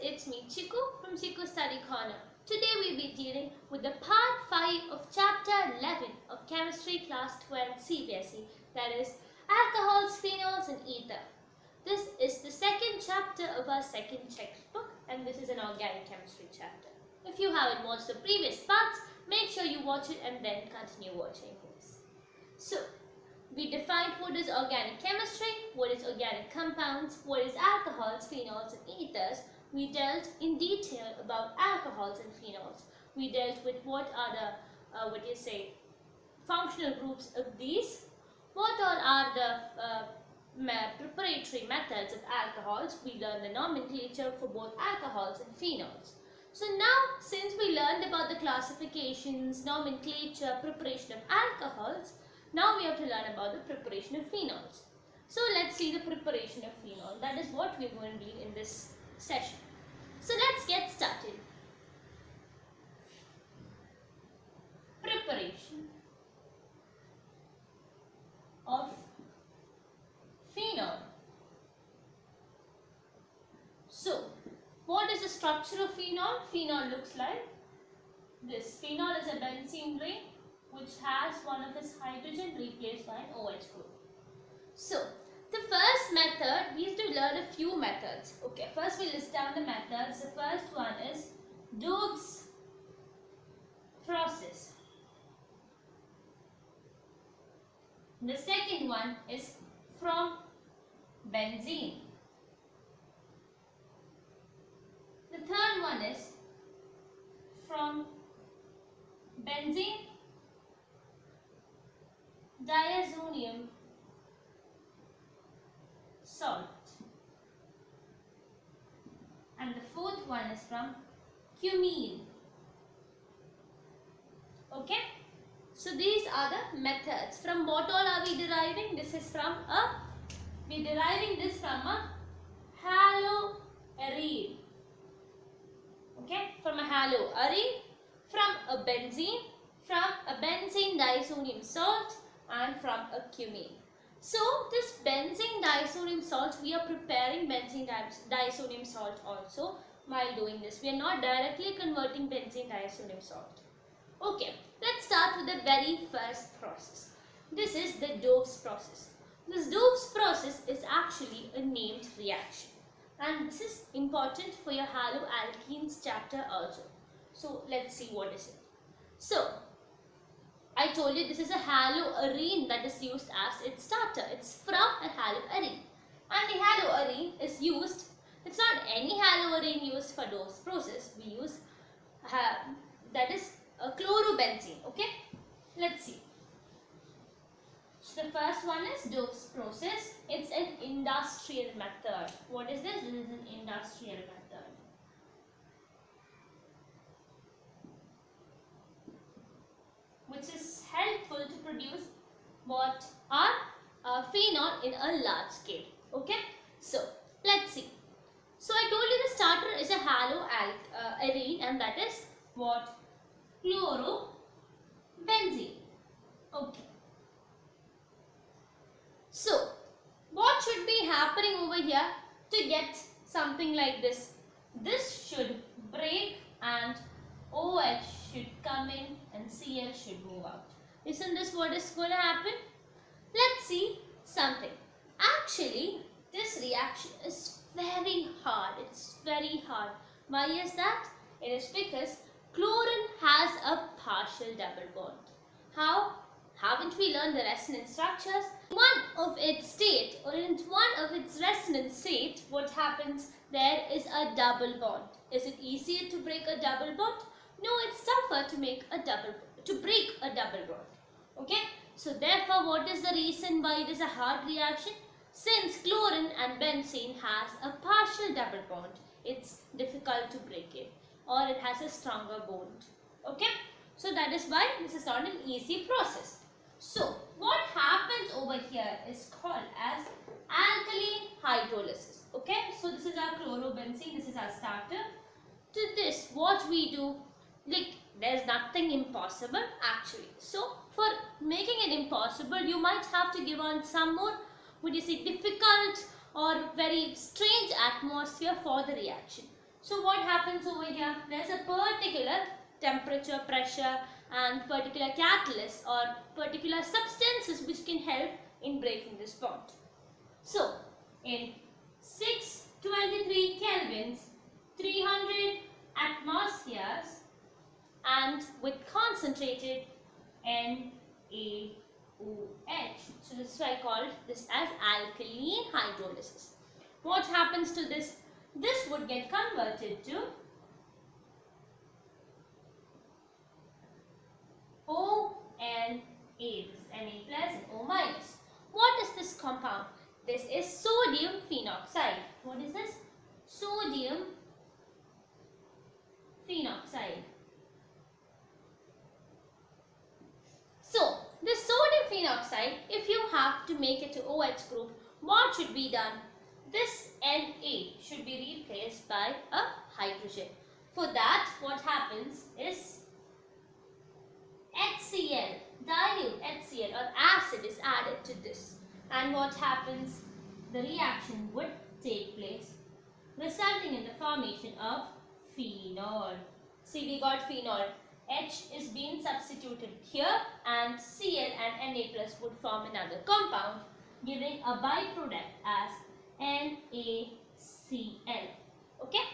it's me Chikku from Chikku Study Corner. Today we'll be dealing with the part 5 of chapter 11 of Chemistry Class 12 CBSE that is Alcohols, Phenols and Ether. This is the second chapter of our second textbook and this is an organic chemistry chapter. If you haven't watched the previous parts, make sure you watch it and then continue watching this. So, we defined what is organic chemistry, what is organic compounds, what is alcohols, phenols and ethers. We dealt in detail about alcohols and phenols. We dealt with what are the, uh, what you say, functional groups of these. What all are the uh, preparatory methods of alcohols. We learned the nomenclature for both alcohols and phenols. So now, since we learned about the classifications, nomenclature, preparation of alcohols, now we have to learn about the preparation of phenols. So let's see the preparation of phenol. That is what we're going to do in this session. So let's get started. Preparation of phenol. So, what is the structure of phenol? Phenol looks like this. Phenol is a benzene ring which has one of its hydrogen replaced by an OH group. So, the first method, we have to learn a few methods. Okay, first we list down the methods. The first one is Dow's process. The second one is from benzene. The third one is from benzene diazonium salt. And the fourth one is from cumene. Okay? So these are the methods. From what all are we deriving? This is from a we deriving this from a haloarene. Okay? From a haloarene. From a benzene. From a benzene diazonium salt. And from a cumene. So this benzene diazonium salt, we are preparing benzene diazonium salt also while doing this. We are not directly converting benzene diazonium salt. Okay, let's start with the very first process. This is the Dow's process. This Dow's process is actually a named reaction. And this is important for your haloalkanes chapter also. So let's see what is it. So I told you this is a haloarene that is used as its starter. It's from a haloarene. And the haloarene is used, it's not any haloarene used for Dow's process. We use, uh, that is a chlorobenzene. Okay, let's see. So the first one is Dow's process. It's an industrial method. What is this? This is an industrial method. which is helpful to produce what are uh, phenol in a large scale. Okay. So, let's see. So, I told you the starter is a haloarene uh, and that is what? Chlorobenzene. Okay. So, what should be happening over here to get something like this? This should break and OH should come in and Cl should move out. Isn't this what is going to happen? Let's see something. Actually, this reaction is very hard. It's very hard. Why is that? It is because chlorine has a partial double bond. How? Haven't we learned the resonance structures? One of its state or in one of its resonance state, what happens? There is a double bond. Is it easier to break a double bond? No, it's tougher to make a double, to break a double bond. Okay. So therefore, what is the reason why it is a hard reaction? Since chlorine and benzene has a partial double bond, it's difficult to break it or it has a stronger bond. Okay. So that is why this is not an easy process. So what happens over here is called as alkali hydrolysis. Okay. So this is our chlorobenzene. This is our starter. To this, what we do, like there's nothing impossible actually. So for making it impossible, you might have to give on some more, would you say, difficult or very strange atmosphere for the reaction. So what happens over here? There's a particular temperature, pressure and particular catalyst or particular substances which can help in breaking this bond. So in 623 kelvins, 300 atmospheres and with concentrated NaOH. So this is why I called this as alkaline hydrolysis. What happens to this? This would get converted to O and A. This is Na plus and O minus. What is this compound? This is sodium phenoxide. What is this? Sodium phenoxide. So, this sodium phenoxide, if you have to make it to OH group, what should be done? This Na should be replaced by a hydrogen. For that, what happens is HCl, dilute HCl or acid is added to this. And what happens? The reaction would take place, resulting in the formation of phenol. See, we got phenol. H is being substituted here and Cl and Na plus would form another compound giving a byproduct as NaCl. Okay.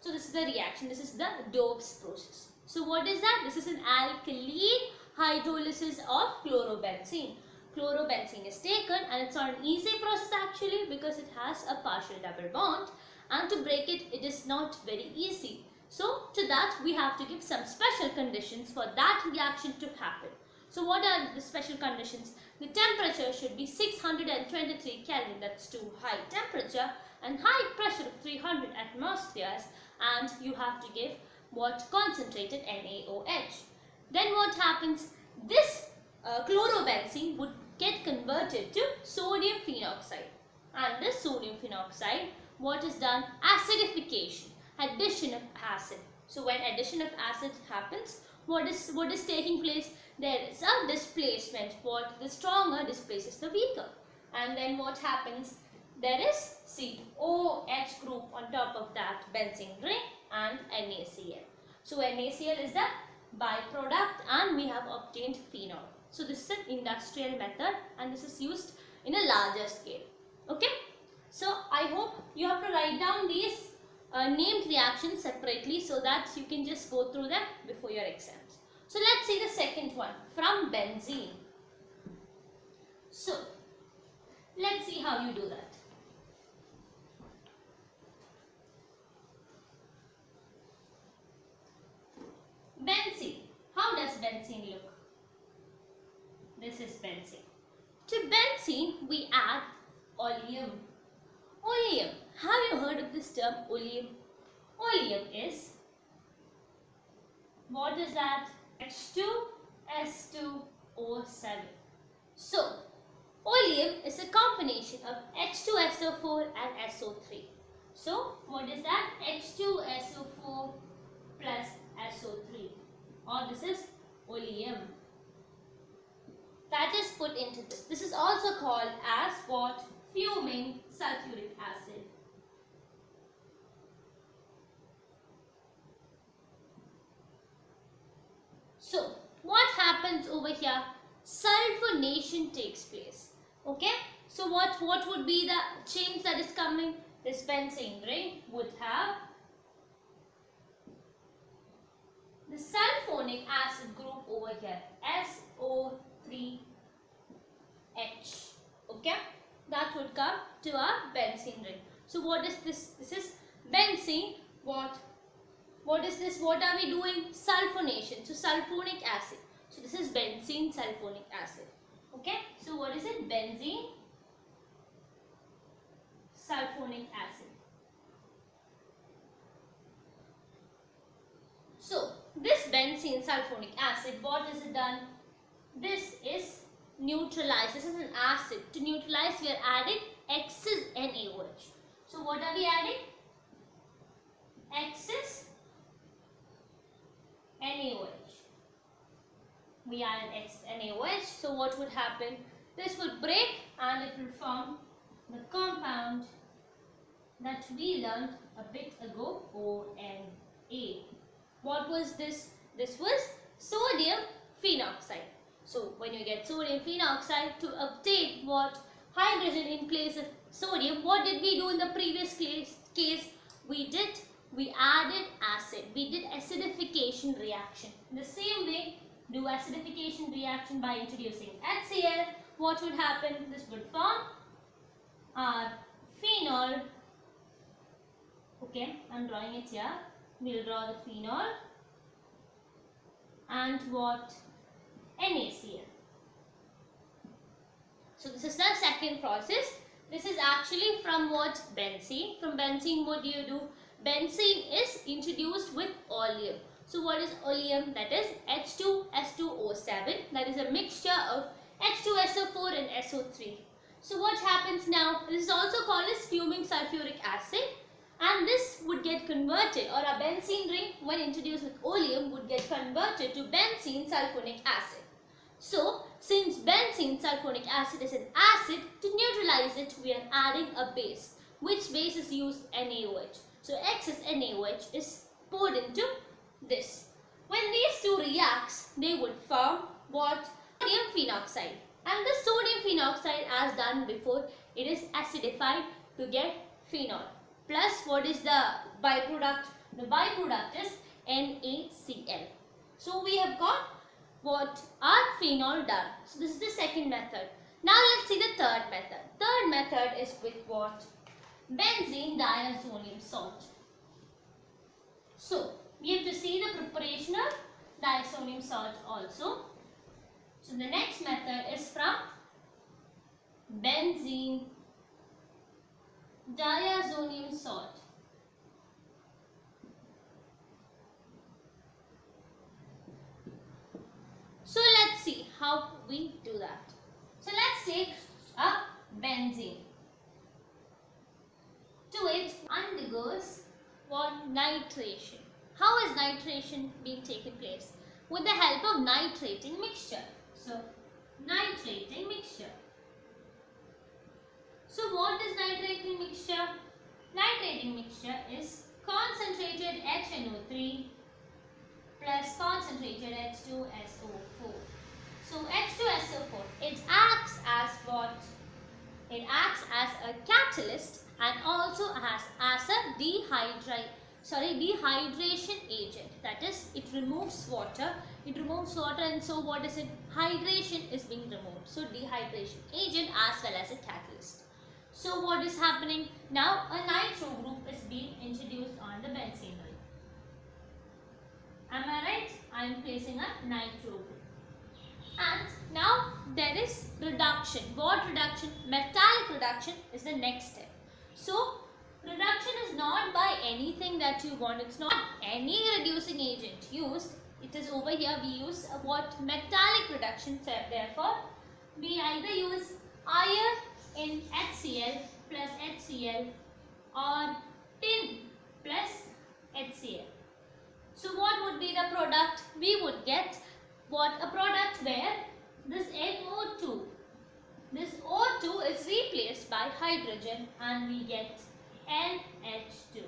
So this is the reaction. This is the Dow's process. So what is that? This is an alkaline hydrolysis of chlorobenzene. Chlorobenzene is taken and it's not an easy process actually because it has a partial double bond and to break it, it is not very easy. So to that we have to give some special conditions for that reaction to happen. So what are the special conditions? The temperature should be 623 Kelvin, that's too high temperature and high pressure of 300 atmospheres and you have to give what concentrated NaOH. Then what happens? This uh, chlorobenzene would get converted to sodium phenoxide and this sodium phenoxide what is done? Acidification, addition of acid. So when addition of acid happens, what is what is taking place? There is a displacement. What the stronger displaces the weaker. And then what happens? There is C OH group on top of that benzene ring and NaCl. So NaCl is the byproduct and we have obtained phenol. So this is an industrial method and this is used in a larger scale. Okay. So I hope you have to write down these uh, named reactions separately so that you can just go through them before your exams. So let's see the second one from benzene. So let's see how you do that. Benzene. How does benzene look? This is benzene. To benzene, we add oleum. Oleum. Have you heard of this term oleum? Oleum is, what is that? H2S2O7. So, oleum is a combination of H2SO4 and SO3. So, what is that? H2SO4 plus SO3 or this is oleum that is put into this. This is also called as what? Fuming sulfuric acid. So, what here? Sulfonation takes place. Okay? So, what, what would be the change that is coming? This benzene ring would have the sulfonic acid group over here. SO3H okay? That would come to our benzene ring. So what is this? This is benzene. What? What is this? What are we doing? Sulfonation. So sulfonic acid this is benzene sulfonic acid okay so what is it benzene sulfonic acid so this benzene sulfonic acid, what is it done? This is neutralized. This is an acid. To neutralize, we are adding excess NaOH. So what are we adding? Excess NaOH. We add an excess NaOH. So what would happen? This would break and it will form the compound that we learned a bit ago, ONA. What was this? This was sodium phenoxide. So when you get sodium phenoxide to obtain what hydrogen in place of sodium, what did we do in the previous case? case? We did, we added acid. We did acidification reaction. In the same way, do acidification reaction by introducing HCl. What would happen? This would form our phenol. Okay, I'm drawing it here. We'll draw the phenol. And what? NaCl. So this is the second process. This is actually from what? Benzene. From benzene what do you do? Benzene is introduced with oleum. So what is oleum? That is H2S2O7. That is a mixture of H2SO4 and SO3. So what happens now? This is also called as fuming sulfuric acid and this would get converted or a benzene ring when introduced with oleum would get converted to benzene sulfonic acid. So since benzene sulfonic acid is an acid, to neutralize it we are adding a base. Which base is used? NaOH. So excess NaOH is poured into this. When these two reacts, they would form what? Sodium phenoxide. And the sodium phenoxide as done before, it is acidified to get phenol. Plus what is the byproduct? The byproduct is NaCl. So we have got what our phenol done. So this is the second method. Now let's see the third method. Third method is with what? Benzene diazonium salt. So we have to see the preparation of diazonium salt also. So the next method is from benzene diazonium salt. So let's see how we do that. So let's take a benzene. To it undergoes what nitration. How is nitration being taken place? With the help of nitrating mixture. So, nitrating mixture. So, what is nitrating mixture? Nitrating mixture is concentrated HNO3 plus concentrated H2SO4. So, H2SO4, it acts as what? It acts as a catalyst and also as, as a dehydrate sorry dehydration agent. That is it removes water. It removes water and so what is it? Hydration is being removed. So dehydration agent as well as a catalyst. So what is happening? Now a nitro group is being introduced on the benzene ring am i right? I am placing a nitro group. And now there is reduction. What reduction? Metallic reduction is the next step. So Reduction is not by anything that you want. It's not any reducing agent used. It is over here we use what metallic reduction. Therefore, we either use iron in HCl plus HCl or tin plus HCl. So what would be the product? We would get what a product where this NO2, this O2 is replaced by hydrogen and we get NH2.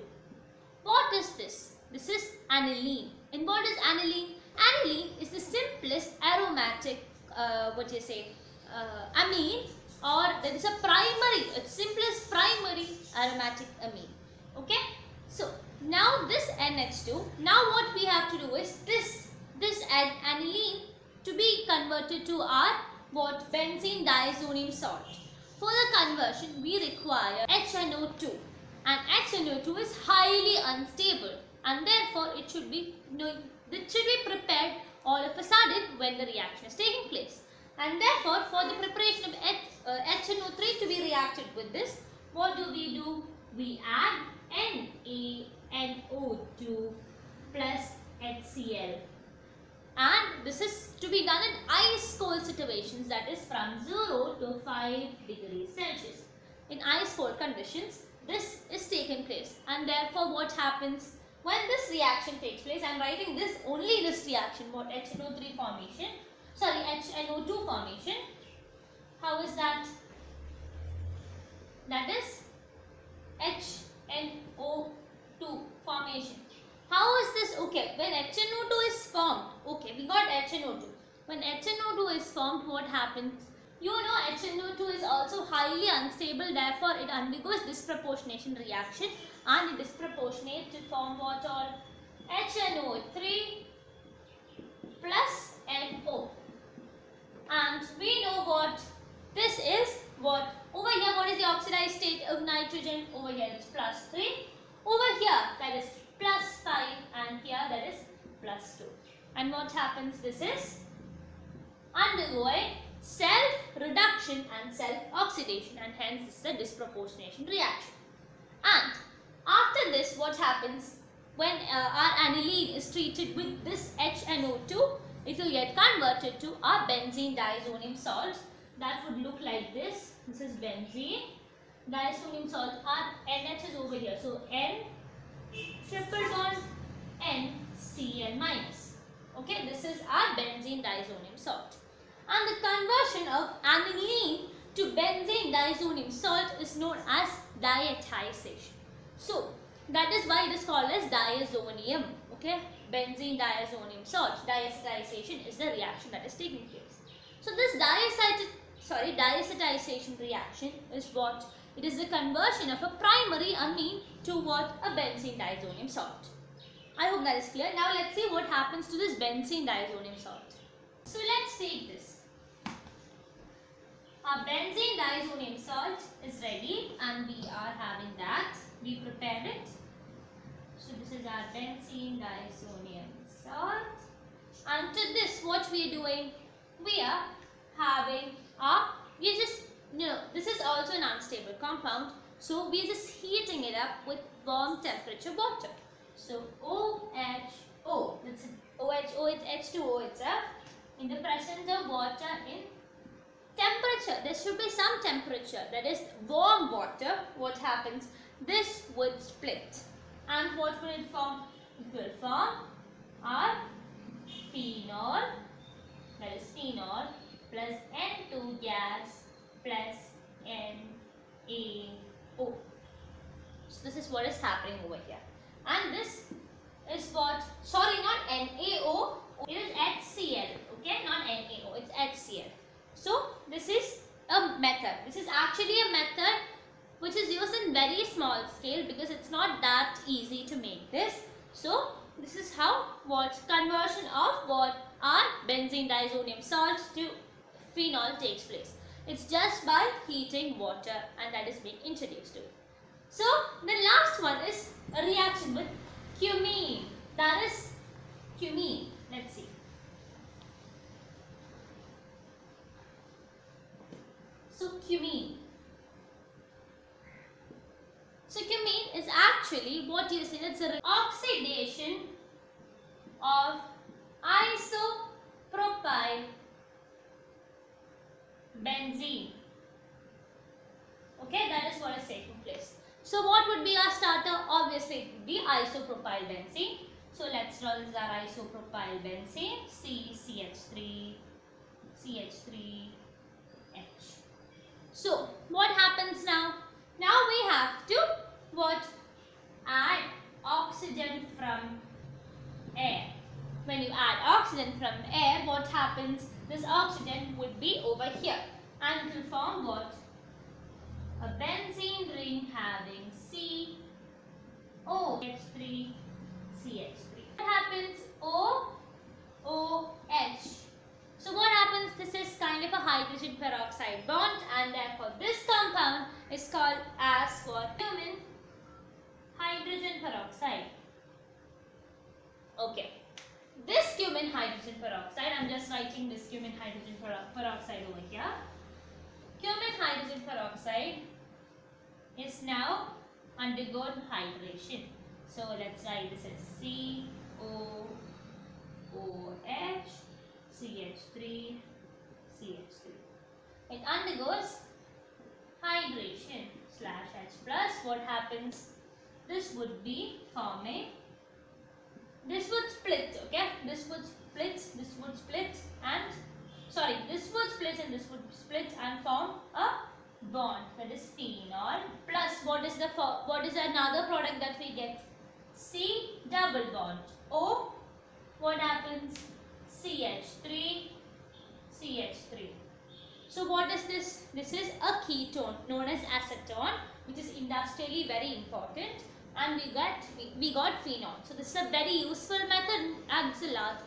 What is this? This is aniline. And what is aniline? Aniline is the simplest aromatic, uh, what you say, uh, amine or that is a primary, its simplest primary aromatic amine. Okay? So, now this NH2, now what we have to do is this, this aniline to be converted to our what benzene diazonium salt. For the conversion, we require HNO2 and HNO2 is highly unstable and therefore it should be it should be prepared all of a sudden when the reaction is taking place. And therefore for the preparation of H, uh, HNO3 to be reacted with this what do we do? We add NaNO2 plus HCl and this is to be done in ice cold situations that is from 0 to 5 degrees Celsius. In ice cold conditions this taken place. And therefore what happens when this reaction takes place? I am writing this only this reaction what HNO3 formation sorry HNO2 formation. How is that? That is HNO2 formation. How is this? Okay when HNO2 is formed okay we got HNO2 when HNO2 is formed what happens? You know HNO2 is also highly unstable, therefore it undergoes disproportionation reaction and it disproportionates to form all? HNO3 plus NO. And we know what? This is what? Over here what is the oxidized state of nitrogen? Over here it's plus 3 over here that is plus 5 and here that is plus 2 and what happens? This is undergoing self reduction and self oxidation and hence this is a disproportionation reaction and after this what happens when uh, our aniline is treated with this HNO2 it will get converted to our benzene diazonium salt that would look like this. This is benzene. Diazonium salt. Our NH is over here. So N triple bond N Cl minus. Okay, this is our benzene diazonium salt. And the conversion of aniline to benzene diazonium salt is known as diazotization. So, that is why it is called as diazonium. Okay, benzene diazonium salt. Diazotization is the reaction that is taking place. So, this diazotization sorry, reaction is what? It is the conversion of a primary amine to what? A benzene diazonium salt. I hope that is clear. Now let's see what happens to this benzene diazonium salt. So let's take this. Our benzene diazonium salt is ready and we are having that. We prepared it. So this is our benzene diazonium salt. And to this what we are doing? We are having a, we just, you know, this is also an unstable compound. So we are just heating it up with warm temperature water. So OHO, that's OHO, it's H2O itself. In the presence of water in temperature, there should be some temperature, that is warm water. What happens? This would split. And what will it form? It will form our phenol, that is phenol plus N2 gas plus NaO. So this is what is happening over here. And this is what, sorry not NaO, it is HCl, okay, not NaO, it's HCl. So this is a method. This is actually a method which is used in very small scale because it's not that easy to make this. So this is how what conversion of what our benzene diazonium salts to phenol takes place. It's just by heating water and that is being introduced to it. So the last one is a reaction with cumene. That is cumene. Let's see. So cumene. So cumene is actually what you see, it's an oxidation of isopropyl benzene. Okay, that is what is taking place. So what would be our starter? Obviously it would be isopropyl benzene. So let's draw this our isopropyl benzene CCH3 CH3H. So what happens now? Now we have to what? Add oxygen from air. When you add oxygen from air, what happens? This oxygen would be over here and will form what? A benzene ring having C O H3 CH3. What happens? O O H. So what happens? This is kind of a hydrogen peroxide bond and therefore this compound is called as what? Cumene hydrogen peroxide. Okay. This cumene hydrogen peroxide, I'm just writing this cumene hydrogen peroxide over here. Cumene hydrogen peroxide is now undergone hydration. So let's write this as C O O H CH3 CH3. It undergoes hydration slash H plus. What happens? This would be forming this would split okay this would split this would split and sorry this would split and this would split and form a bond that is phenol plus what is the what is another product that we get C double bond O, what happens? CH3, CH3. So what is this? This is a ketone known as acetone which is industrially very important and we got we got phenol. So this is a very useful method and it's a large,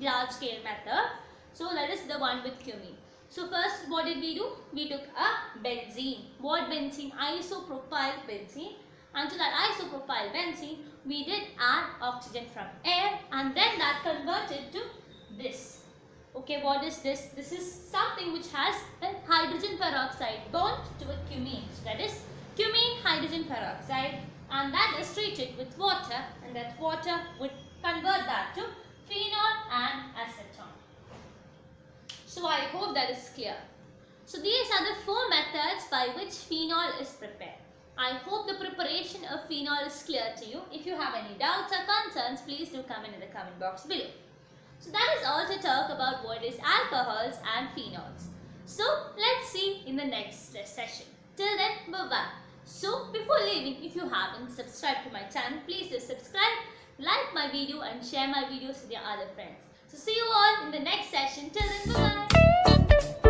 large scale method. So that is the one with cumene. So first what did we do? We took a benzene. What benzene? Isopropyl benzene. And to that isopropyl benzene, we did add oxygen from air and then that converted to this. Okay, what is this? This is something which has a hydrogen peroxide bond to a cumene. So that is cumene hydrogen peroxide and that is treated with water and that water would convert that to phenol and acetone. So I hope that is clear. So these are the four methods by which phenol is prepared. I hope the preparation of phenol is clear to you. If you have any doubts or concerns, please do comment in the comment box below. So that is all to talk about what is alcohols and phenols. So let's see in the next session. Till then, bye-bye. So before leaving, if you haven't subscribed to my channel, please do subscribe, like my video and share my videos with your other friends. So see you all in the next session. Till then, bye-bye.